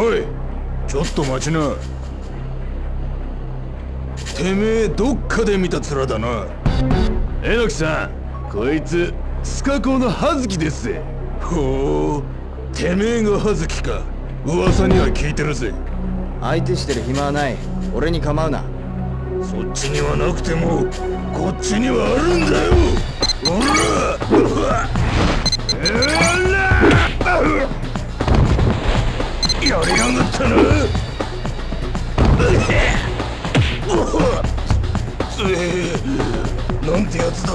おいちょっと待ちな。てめえどっかで見た面だな。えのきさんこいつスカコの葉月ですぜ。ほうてめえが葉月か。噂には聞いてるぜ。相手してる暇はない。俺に構うな。そっちにはなくてもこっちにはあるんだよやがったなつえなんてやつだ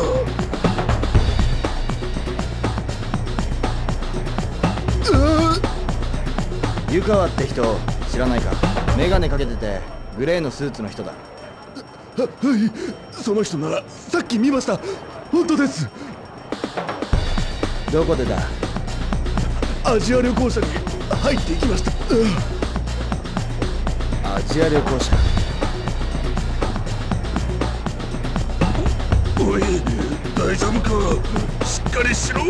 湯川って人知らないか？メガネかけててグレーのスーツの人だ。ははいその人ならさっき見ました。本当です。どこでだ？アジア旅行者に入っていきました。アジア旅行者。おい大丈夫か？しっかりしろ